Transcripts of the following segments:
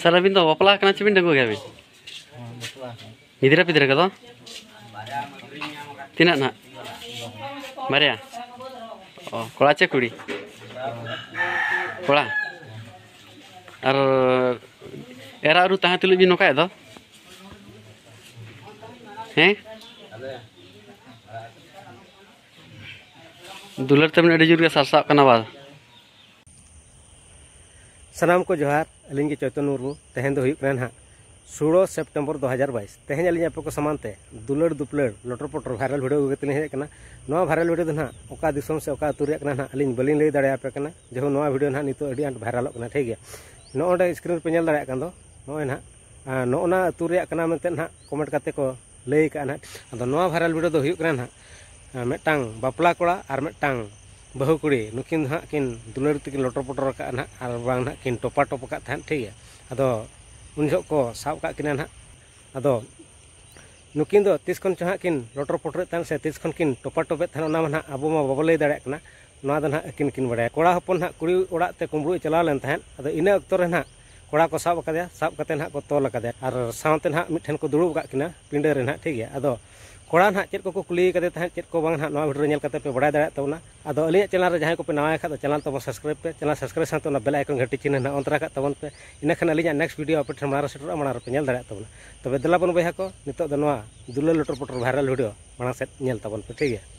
Salabin to wapala kana cipin dengo gabi. Nidira pidira kato. Tina na. Maria. Ya. Oh, kola cek kuri. Kola. Ar era aru tangan tilu bino kaya to. Eh? Dulur temen ada juga salsa kena bal. सामान को जोहार अली चैतन मुरमू तेहन हाँ षोलो September दो हज़ार बैस तेहन अली आपको सामानते दुलड़ दुपलड़ पटर भाइरल भिडियो अगुतली हेकना भाइरल भिडियो ना अका दिसम से अका अतू अली बाली लै दापे जो भिडियो ना नित भाइरल ठीक है नोडे स्क्रीन पे नल दो ना नोना अतुना मनते ना कमेंट करते को लई का ना भाइरल भिडियो हाँ मिट्टा बापला कोड़ा और मिट्टा बहु कुड़ी नुकिन हाँ किन दुलर तकिन लटर पटर का ना और ना किन टोपा टोप का थान ठीक है अब उन जो को साव का किन ना अदो नुकिन तीस कौन चाह लटर पटर थान से तीस कौन किन टोपा टोप थान ना मना अब मैं बबले इधर ना हाँ किन किन बड़े कोड़ा हो कुड़ी उड़ा ते लेन थान अदो इन्हें अक्तर ना कोड़ा को साब का साब साव का ते को तोल का और साव ना मिठन को दुरुब का किना ना ठीक है अदो कड़ा ना चेक को कुली चेको ना भिडियो पे बड़ा दाड़ा अब अली चलान जहाँ को नवा खा तो चलान तब सब्सक्राइब पे चलान सब्सक्राइब साथ बेल आइकन घटी चिन्ह ना अंतर का पे इनखान अली नेक्स्ट भिडियो आप सेटर मांग रेपे दाड़ा तब दिला बया को नितना दुला लटर पटर भाइरल भिडियो मांग सेलताबन पे ठीक है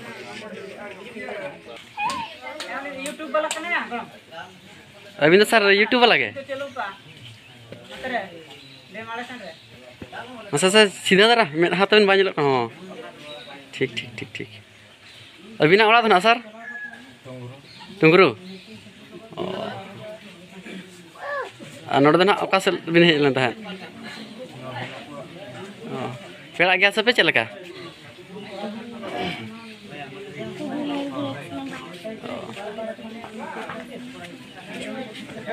यूट्यूब वाला कने अरविंद सर यूट्यूब वाला के चलो पा हाँ, सर सीधा जरा मेरा हाथ में बांजलो हां हाँ। ठीक ठीक ठीक ठीक अरविंद ओड़ा धना सर टुंगरू ना दना ओका बिन हेलन फिर पेड़ा गया सपे चलका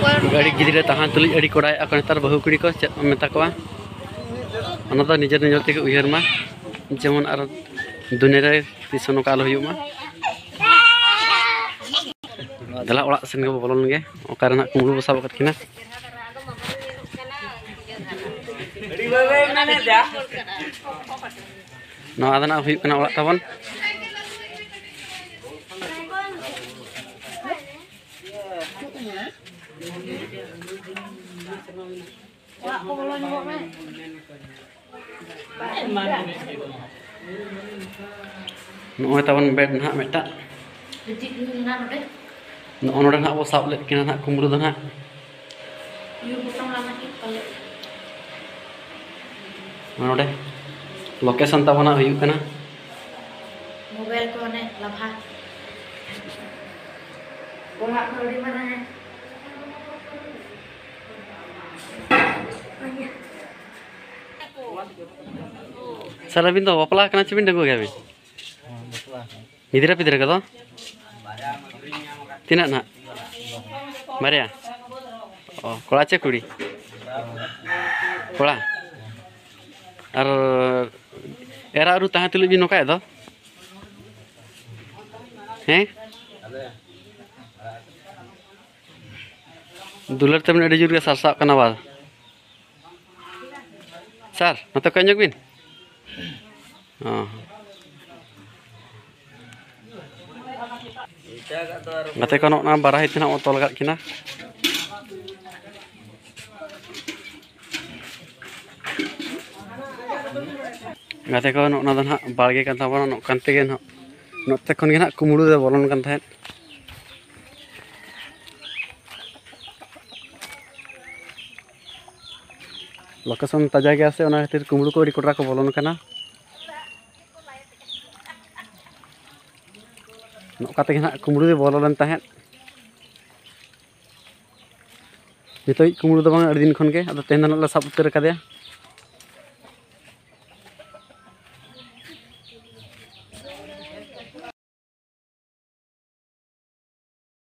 gari gidira tahan tulik adi korai aku bahu kuri ko anata nijar nijar tiga uhir cuman arat dunia dari kalau hiu ma adalah olah sen ke bolon o karena kumulu besar bakat no ada na hiu kena olah tawon Wala ko wala niyo ko eh. Noong tawon bed na meta. Noong orang nak wasap lek kina nak kumur dan nak. Node location tawon na huyuk kana. Mobile ko ne labha. Wala ko di mana. Salah pintu, apa lah? Kena cipin dengku kayak ini. Ini rapi tidak kau? Tidak nak. Mari ya. Oh, kola kuri. Kola. Ar, era aru tahan tulu bino kayak tuh? Heh? Dulur temen ada juga sarsap kena bal. Sar, natakan niyo, nggak Oh. Ngate kono na itu na otol gak kina. nggak kono na dan ha balge kan tawon no kante gen no. No te kon gen location ताजा गया से खातिर कुमड़ू को recorder को बोलन करना नौकाते ना कुमड़ू दे बोलन तहत नित कुमड़ू दो दिन खन के अब तेहन ले साब उतर